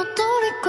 の虜